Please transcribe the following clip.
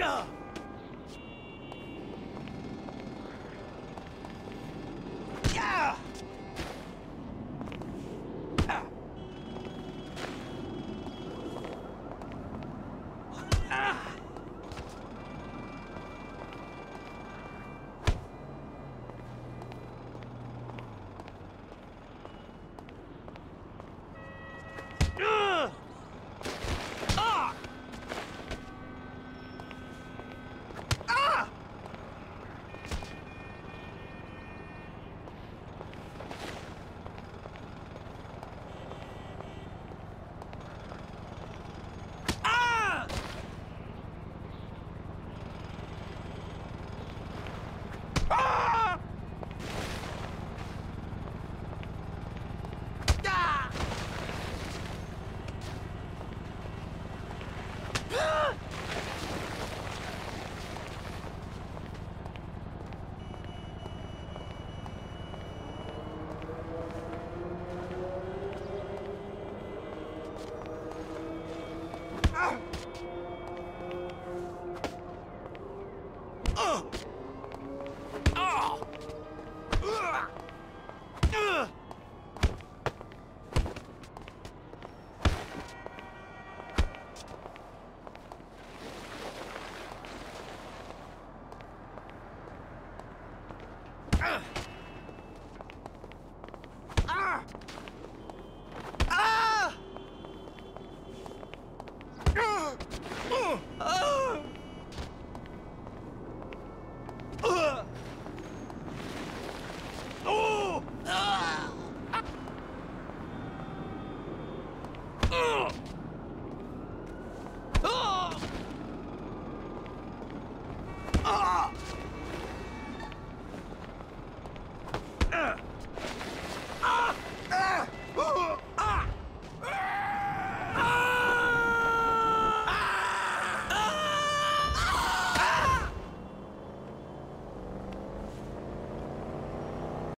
Gah! Ah!